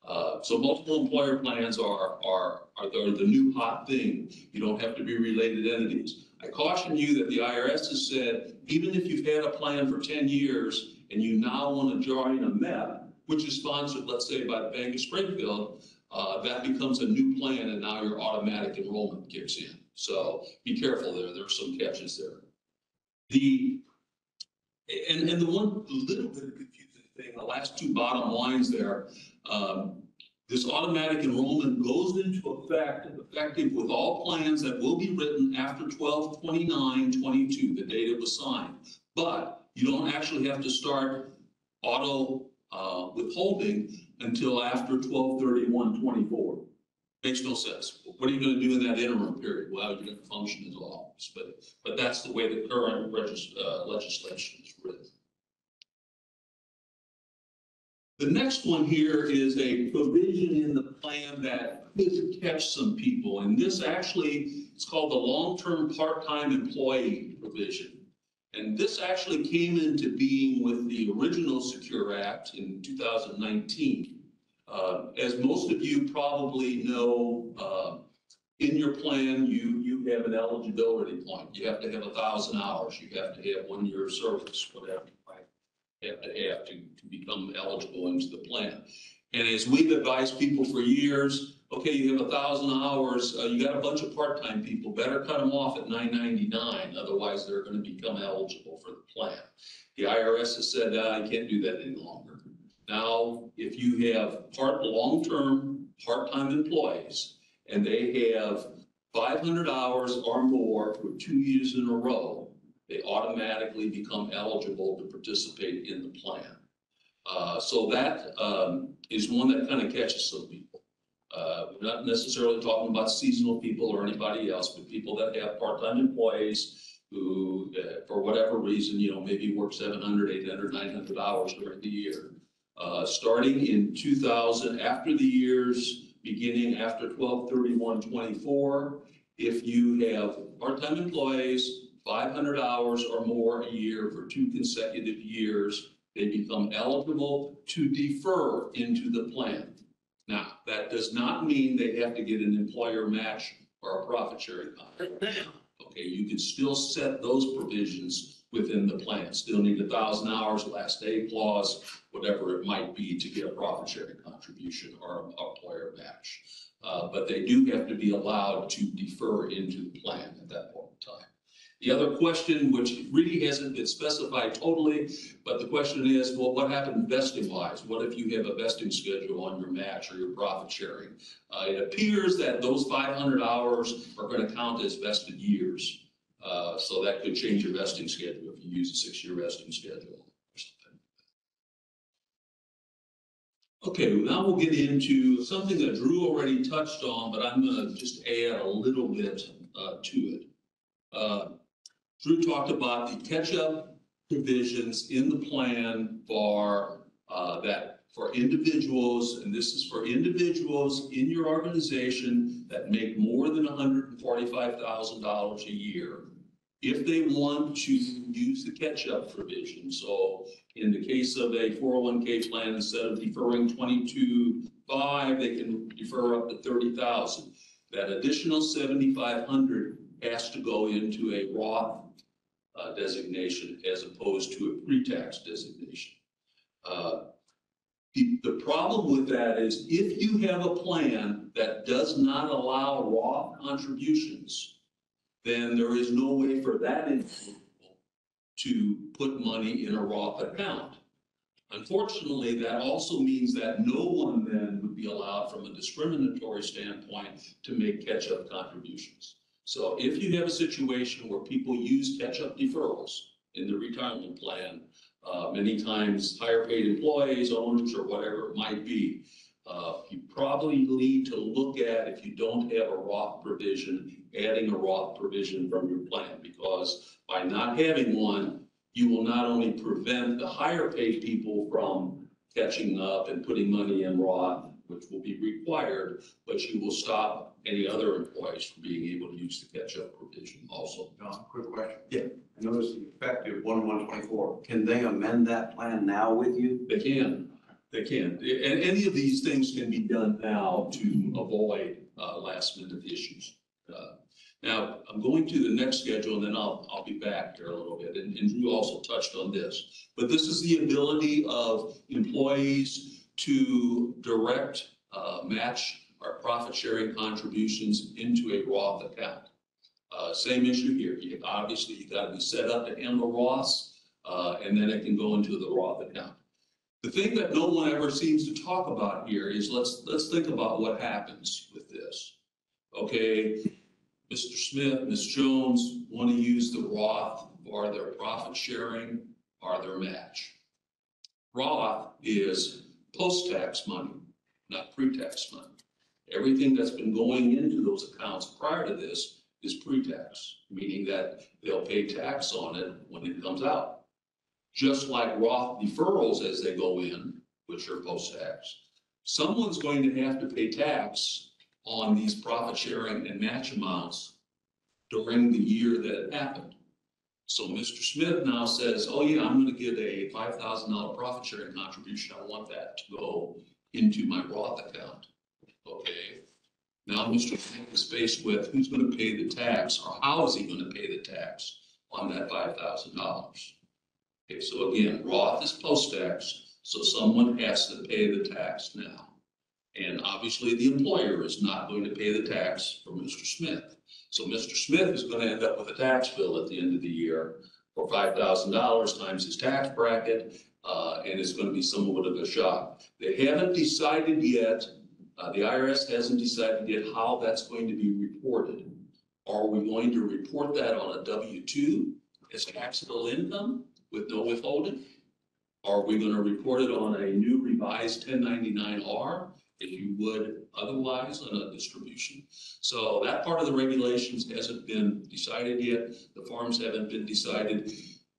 Uh, so multiple employer plans are, are, are the, the new hot thing. You don't have to be related entities. I caution you that the IRS has said, even if you've had a plan for ten years and you now want to join a MEP, which is sponsored, let's say, by the Bank of Springfield, uh, that becomes a new plan and now your automatic enrollment kicks in. So be careful there. There are some catches there. The, and, and the one little bit of confusing thing, the last two bottom lines there, um, this automatic enrollment goes into effect, effective with all plans that will be written after 12-29-22, the date it was signed. But you don't actually have to start auto, uh, withholding until after 12-31-24. Makes no sense. What are you gonna do in that interim period? Well, you're gonna function as office, but, but that's the way the current regis, uh, legislation is written. The next one here is a provision in the plan that could catch some people, and this actually, it's called the long-term part-time employee provision. And this actually came into being with the original Secure Act in two thousand nineteen. Uh, as most of you probably know, uh, in your plan, you, you have an eligibility point. You have to have a thousand hours, you have to have one year of service, whatever you have to have to, to become eligible into the plan. And as we've advised people for years, okay, you have a thousand hours, uh, you got a bunch of part-time people, better cut them off at nine ninety-nine, otherwise they're gonna become eligible for the plan. The IRS has said, uh, I can't do that any longer. Now, if you have part, long-term, part-time employees, and they have five hundred hours or more for two years in a row, they automatically become eligible to participate in the plan. Uh, so that, um, is one that kind of catches some people. Uh, we're not necessarily talking about seasonal people or anybody else, but people that have part-time employees who, uh, for whatever reason, you know, maybe work 700, 800, 900 hours during the year. Uh, starting in two thousand, after the years, beginning after 12-31-24, If you have part-time employees, five hundred hours or more a year for two consecutive years, they become eligible to defer into the plan. Now, that does not mean they have to get an employer match or a profit sharing contract. Okay, you can still set those provisions within the plan, still need a thousand hours, last day clause, whatever it might be to get a profit sharing contribution or a employer match. Uh, but they do have to be allowed to defer into the plan at that point in time. The other question, which really hasn't been specified totally, but the question is, well, what happened vesting wise? What if you have a vesting schedule on your match or your profit sharing? Uh, it appears that those five hundred hours are gonna count as vested years. Uh, so that could change your vesting schedule if you use a six-year vesting schedule or something. Okay, now we'll get into something that Drew already touched on, but I'm gonna just add a little bit, uh, to it. Uh, Drew talked about the catch-up provisions in the plan for, uh, that, for individuals, and this is for individuals in your organization that make more than hundred and forty-five thousand dollars a year. If they want to use the catch-up provision, so in the case of a four oh one K plan, instead of deferring twenty-two five, they can defer up to thirty thousand. That additional seventy-five hundred has to go into a Roth uh, designation as opposed to a pre-tax designation. Uh, The, the problem with that is if you have a plan that does not allow Roth contributions, then there is no way for that individual to put money in a Roth account. Unfortunately, that also means that no one then would be allowed from a discriminatory standpoint to make catch-up contributions. So if you have a situation where people use catch-up deferrals in the retirement plan, uh, many times higher paid employees, owners, or whatever it might be, uh, you probably need to look at, if you don't have a Roth provision, adding a Roth provision from your plan, because by not having one, you will not only prevent the higher paid people from catching up and putting money in Roth, which will be required, but you will stop any other employees from being able to use the catch-up provision also. John, quick question. Yeah. I noticed the effective one one twenty-four. Can they amend that plan now with you? They can, they can. And any of these things can be done now to avoid uh, last minute issues. Uh, Now, I'm going to the next schedule and then I'll, I'll be back here a little bit. And and Drew also touched on this. But this is the ability of employees to direct, uh, match our profit sharing contributions into a Roth account. Uh, Same issue here. You, obviously, you've gotta be set up to handle Roths, uh, and then it can go into the Roth account. The thing that no one ever seems to talk about here is let's, let's think about what happens with this. Okay, Mr. Smith, Ms. Jones want to use the Roth for their profit sharing or their match. Roth is post-tax money, not pre-tax money. Everything that's been going into those accounts prior to this is pre-tax, meaning that they'll pay tax on it when it comes out. Just like Roth deferrals as they go in, which are post-tax, someone's going to have to pay tax on these profit sharing and match amounts during the year that it happened. So Mr. Smith now says, oh yeah, I'm gonna get a five thousand dollar profit sharing contribution. I want that to go into my Roth account. Okay? Now Mr. Smith is faced with who's gonna pay the tax or how is he gonna pay the tax on that five thousand dollars? Okay, so again, Roth is post-tax, so someone has to pay the tax now. And obviously, the employer is not going to pay the tax for Mr. Smith. So Mr. Smith is going to end up with a tax bill at the end of the year for five thousand dollars times his tax bracket, uh, and it's going to be somewhat of a shock. They haven't decided yet. Uh, the IRS hasn't decided yet how that's going to be reported. Are we going to report that on a W two as taxable income with no withholding? Are we going to report it on a new revised 1099R if you would otherwise on a distribution. So that part of the regulations hasn't been decided yet. The forms haven't been decided.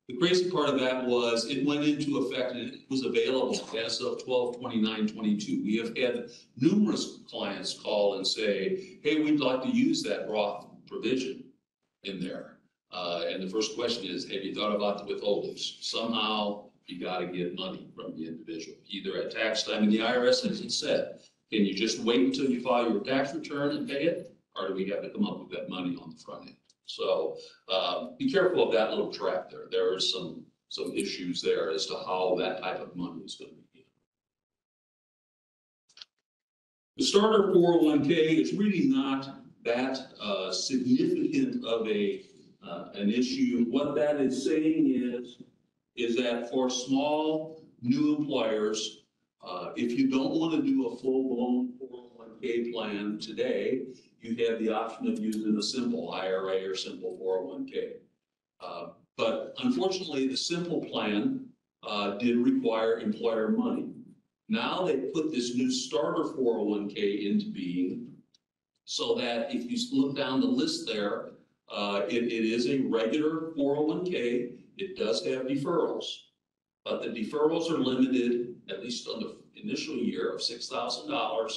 The crazy part of that was it went into effect and it was available as of 12-29-22. We have had numerous clients call and say, hey, we'd like to use that Roth provision in there. Uh, and the first question is, have you thought about the withholdings? Somehow you got to get money from the individual, either at tax time, and the IRS hasn't said can you just wait until you file your tax return and pay it? Or do we have to come up with that money on the front end? So, um, be careful of that little trap there. There are some, some issues there as to how that type of money is gonna be. The starter four oh one K is really not that, uh, significant of a, uh, an issue. What that is saying is, is that for small new employers, uh, if you don't want to do a full-blown four oh one K plan today, you have the option of using a simple IRA or simple four oh one K. Uh, but unfortunately, the simple plan, uh, did require employer money. Now they put this new starter four oh one K into being so that if you look down the list there, uh, it, it is a regular four oh one K. It does have deferrals. But the deferrals are limited, at least on the initial year, of six thousand dollars,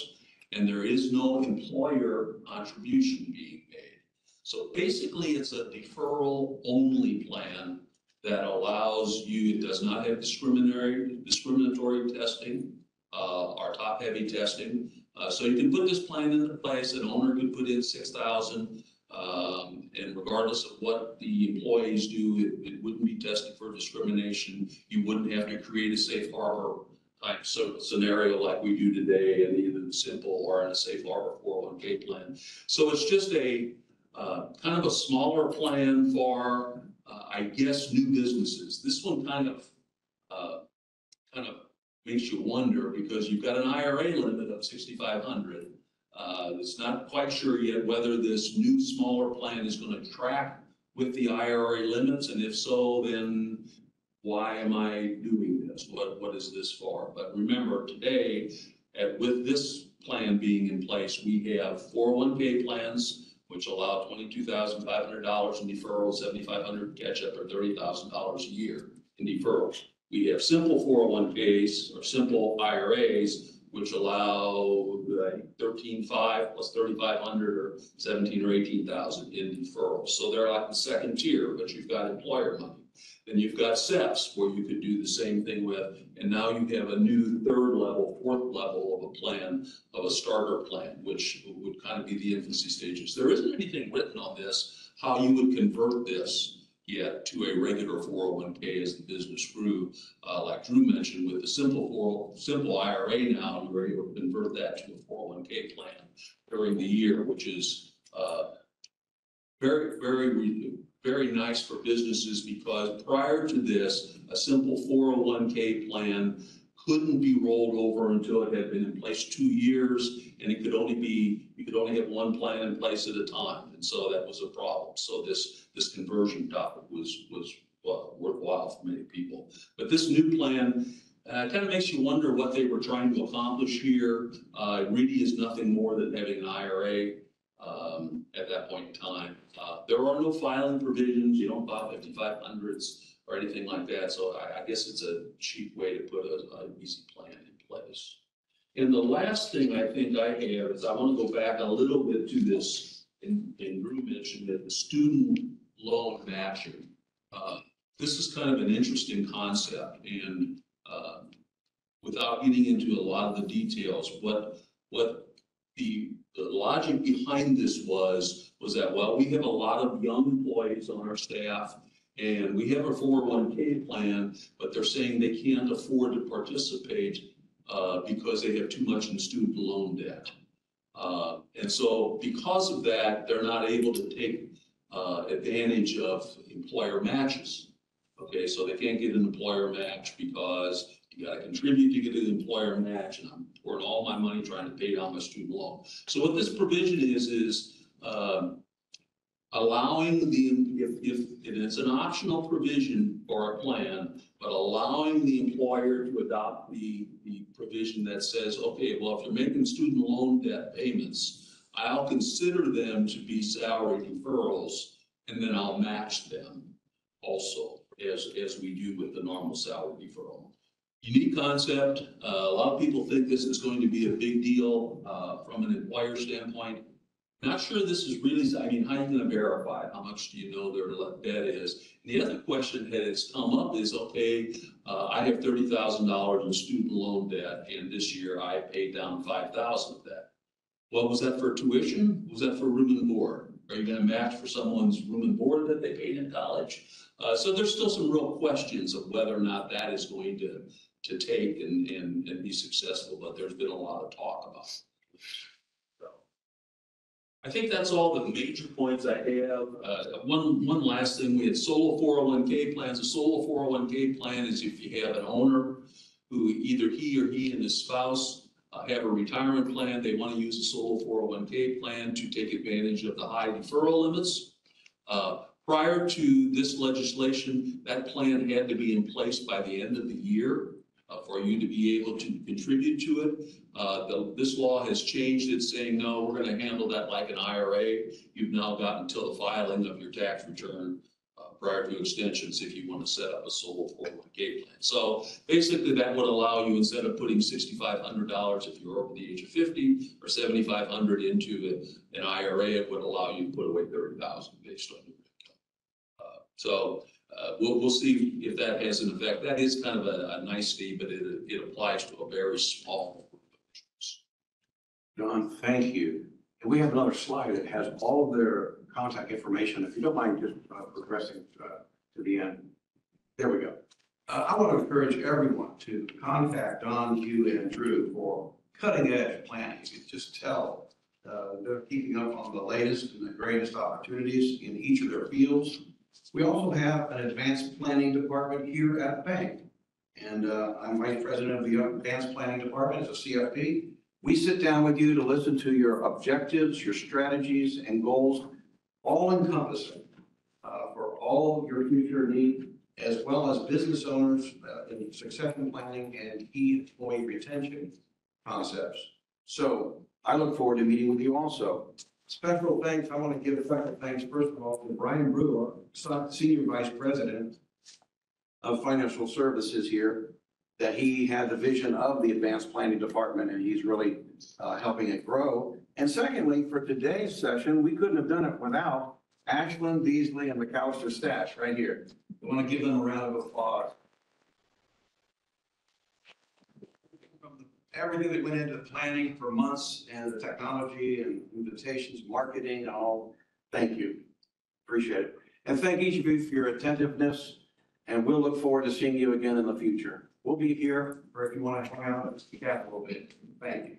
and there is no employer contribution being made. So basically, it's a deferral-only plan that allows you, it does not have discriminatory, discriminatory testing, uh, or top-heavy testing. Uh, so you can put this plan into place, an owner could put in six thousand, um, and regardless of what the employees do, it, it wouldn't be tested for discrimination. You wouldn't have to create a safe harbor type so scenario like we do today in the simple or in a safe harbor four oh one K plan. So it's just a, uh, kind of a smaller plan for, uh, I guess, new businesses. This one kind of, uh, kind of makes you wonder because you've got an IRA limit of sixty-five hundred. Uh, it's not quite sure yet whether this new smaller plan is gonna track with the IRA limits, and if so, then why am I doing this? What, what is this for? But remember, today, with this plan being in place, we have four oh one K plans, which allow twenty-two thousand five hundred dollars in deferrals, 7,500 catch-up, or thirty thousand dollars a year in deferrals. We have simple four oh one Ks or simple IRAs, which allow thirteen-five plus thirty-five hundred or seventeen or eighteen thousand in deferrals. So they're like the second tier, but you've got employer money. Then you've got SEPs where you could do the same thing with, and now you have a new third level, fourth level of a plan, of a starter plan, which would kind of be the infancy stages. There isn't anything written on this, how you would convert this yet to a regular four oh one K as the business grew. Uh, like Drew mentioned, with the simple four, simple IRA now, you're able to convert that to a four oh one K plan during the year, which is, uh, very, very, very nice for businesses because prior to this, a simple four oh one K plan couldn't be rolled over until it had been in place two years, and it could only be, you could only have one plan in place at a time, and so that was a problem. So this, this conversion topic was, was well, worthwhile for many people. But this new plan, uh, kind of makes you wonder what they were trying to accomplish here. Uh, it really is nothing more than having an IRA, um, at that point in time. Uh, there are no filing provisions, you don't fifty-five hundreds or anything like that, so I, I guess it's a cheap way to put an easy plan in place. And the last thing I think I have is I want to go back a little bit to this, and, and Drew mentioned that the student loan matching. Uh, this is kind of an interesting concept, and, uh, without getting into a lot of the details, what, what the, the logic behind this was, was that, well, we have a lot of young employees on our staff, and we have a four oh one K plan, but they're saying they can't afford to participate uh, because they have too much in student loan debt. Uh, and so because of that, they're not able to take, uh, advantage of employer matches. Okay, so they can't get an employer match because you gotta contribute to get an employer match, and I'm pouring all my money trying to pay down my student loan. So what this provision is, is, um, allowing the, if, if, and it's an optional provision for a plan, but allowing the employer to adopt the, the provision that says, okay, well, if you're making student loan debt payments, I'll consider them to be salary deferrals, and then I'll match them also, as, as we do with the normal salary deferral. Unique concept, uh, a lot of people think this is going to be a big deal, uh, from an employer standpoint. Not sure this is really, I mean, how are you gonna verify? How much do you know their debt is? And The other question that has come up is, okay, uh, I have thirty thousand dollars in student loan debt, and this year I paid down five thousand of that. Well, was that for tuition? Was that for room and board? Are you gonna match for someone's room and board that they paid in college? Uh, so there's still some real questions of whether or not that is going to, to take and, and, and be successful, but there's been a lot of talk about it. I think that's all the major points I have. Uh, one, one last thing, we had solo four oh one K plans. A solo four oh one K plan is if you have an owner who either he or he and his spouse uh, have a retirement plan, they want to use a solo four oh one K plan to take advantage of the high deferral limits. Uh, prior to this legislation, that plan had to be in place by the end of the year uh, for you to be able to contribute to it. Uh, the, this law has changed it, saying, no, we're gonna handle that like an IRA. You've now got until the filing of your tax return, uh, prior to extensions, if you wanna set up a solo four oh one K plan. So basically, that would allow you, instead of putting sixty-five hundred dollars if you're over the age of fifty, or 7,500 into a- an IRA, it would allow you to put away thirty thousand based on your income. Uh, So, uh, we'll, we'll see if that has an effect. That is kind of a, a nice fee, but it, it applies to a very small. group. John, thank you. And we have another slide that has all of their contact information. If you don't mind just uh, progressing uh, to the end. There we go. Uh, I want to encourage everyone to contact Don, Hugh, and Drew for cutting edge planning. You can just tell uh, they're keeping up on the latest and the greatest opportunities in each of their fields. We also have an advanced planning department here at the bank. And uh, I'm vice president of the advanced planning department, it's a CFP. We sit down with you to listen to your objectives, your strategies and goals, all encompassing uh, for all your future needs, as well as business owners uh, in succession planning and key employee retention concepts. So I look forward to meeting with you also. Special thanks, I want to give a special thanks, first of all, to Brian Brewer, Senior Vice President of Financial Services here, that he had the vision of the Advanced Planning Department, and he's really uh, helping it grow. And secondly, for today's session, we couldn't have done it without Ashland, Beasley, and McAllister Stash right here. We want to give them a round of applause. Everything that went into planning for months and the technology and invitations, marketing and all, thank you. Appreciate it. And thank each of you for your attentiveness, and we'll look forward to seeing you again in the future. We'll be here, or if you want to hang out, speak out a little bit. Thank you.